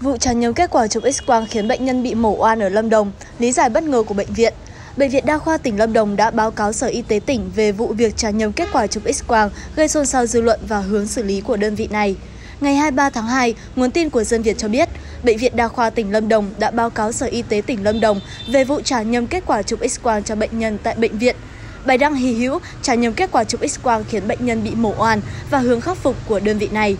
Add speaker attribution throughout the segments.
Speaker 1: Vụ tràn nhầm kết quả chụp X-quang khiến bệnh nhân bị mổ oan ở Lâm Đồng, lý giải bất ngờ của bệnh viện. Bệnh viện Đa khoa tỉnh Lâm Đồng đã báo cáo Sở Y tế tỉnh về vụ việc tràn nhầm kết quả chụp X-quang gây xôn xao dư luận và hướng xử lý của đơn vị này. Ngày 23 tháng 2, nguồn tin của Dân Việt cho biết, Bệnh viện Đa khoa tỉnh Lâm Đồng đã báo cáo Sở Y tế tỉnh Lâm Đồng về vụ trả nhầm kết quả chụp X-quang cho bệnh nhân tại bệnh viện. Bài đăng hy hữu trả nhầm kết quả chụp X-quang khiến bệnh nhân bị mổ oan và hướng khắc phục của đơn vị này.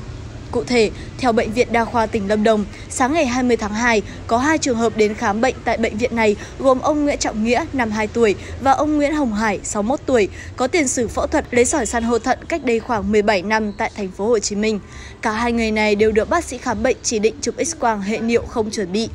Speaker 1: Cụ thể, theo Bệnh viện Đa khoa tỉnh Lâm Đồng, sáng ngày 20 tháng 2, có hai trường hợp đến khám bệnh tại bệnh viện này gồm ông Nguyễn Trọng Nghĩa, 52 tuổi, và ông Nguyễn Hồng Hải, 61 tuổi, có tiền sử phẫu thuật lấy sỏi san hô thận cách đây khoảng 17 năm tại thành phố Hồ Chí Minh. Cả hai người này đều được bác sĩ khám bệnh chỉ định chụp X-quang hệ niệu không chuẩn bị.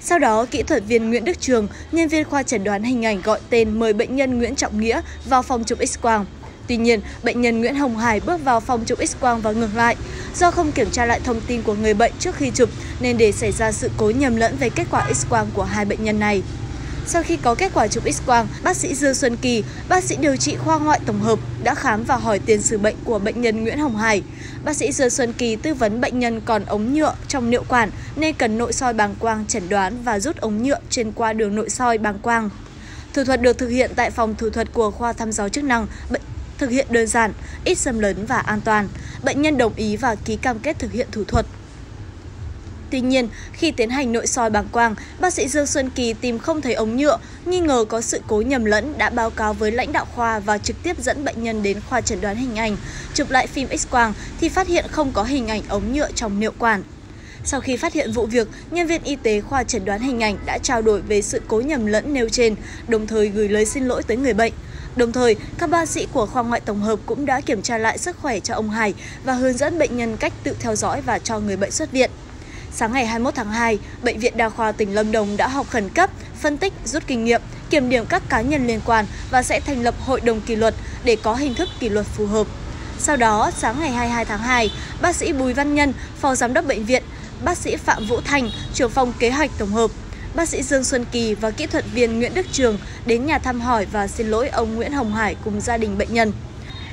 Speaker 1: Sau đó, kỹ thuật viên Nguyễn Đức Trường, nhân viên khoa chẩn đoán hình ảnh gọi tên mời bệnh nhân Nguyễn Trọng Nghĩa vào phòng chụp X-quang. Tuy nhiên, bệnh nhân Nguyễn Hồng Hải bước vào phòng chụp X-quang và ngược lại. Do không kiểm tra lại thông tin của người bệnh trước khi chụp nên để xảy ra sự cố nhầm lẫn về kết quả X-quang của hai bệnh nhân này. Sau khi có kết quả chụp X-quang, bác sĩ Dương Xuân Kỳ, bác sĩ điều trị khoa ngoại tổng hợp đã khám và hỏi tiền sử bệnh của bệnh nhân Nguyễn Hồng Hải. Bác sĩ Dương Xuân Kỳ tư vấn bệnh nhân còn ống nhựa trong niệu quản nên cần nội soi bàng quang chẩn đoán và rút ống nhựa trên qua đường nội soi bàng quang. Thủ thuật được thực hiện tại phòng thủ thuật của khoa thăm dò chức năng bệnh thực hiện đơn giản, ít xâm lấn và an toàn. Bệnh nhân đồng ý và ký cam kết thực hiện thủ thuật. Tuy nhiên, khi tiến hành nội soi bàng quang, bác sĩ Dương Xuân Kỳ tìm không thấy ống nhựa, nghi ngờ có sự cố nhầm lẫn đã báo cáo với lãnh đạo khoa và trực tiếp dẫn bệnh nhân đến khoa chẩn đoán hình ảnh, chụp lại phim X-quang thì phát hiện không có hình ảnh ống nhựa trong niệu quản. Sau khi phát hiện vụ việc, nhân viên y tế khoa chẩn đoán hình ảnh đã trao đổi về sự cố nhầm lẫn nêu trên, đồng thời gửi lời xin lỗi tới người bệnh. Đồng thời, các bác sĩ của khoa ngoại tổng hợp cũng đã kiểm tra lại sức khỏe cho ông Hải và hướng dẫn bệnh nhân cách tự theo dõi và cho người bệnh xuất viện. Sáng ngày 21 tháng 2, Bệnh viện Đa khoa tỉnh Lâm Đồng đã họp khẩn cấp, phân tích, rút kinh nghiệm, kiểm điểm các cá nhân liên quan và sẽ thành lập hội đồng kỷ luật để có hình thức kỷ luật phù hợp. Sau đó, sáng ngày 22 tháng 2, bác sĩ Bùi Văn Nhân, phó giám đốc bệnh viện, bác sĩ Phạm Vũ Thành, trưởng phòng kế hoạch tổng hợp, bác sĩ Dương Xuân Kỳ và kỹ thuật viên Nguyễn Đức Trường đến nhà thăm hỏi và xin lỗi ông Nguyễn Hồng Hải cùng gia đình bệnh nhân.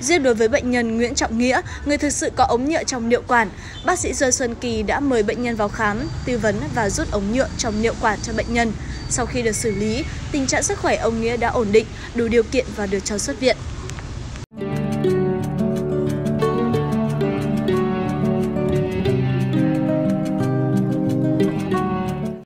Speaker 1: Riêng đối với bệnh nhân Nguyễn Trọng Nghĩa, người thực sự có ống nhựa trong niệu quản, bác sĩ Dương Xuân Kỳ đã mời bệnh nhân vào khám, tư vấn và rút ống nhựa trong niệu quản cho bệnh nhân. Sau khi được xử lý, tình trạng sức khỏe ông Nghĩa đã ổn định, đủ điều kiện và được cho xuất viện.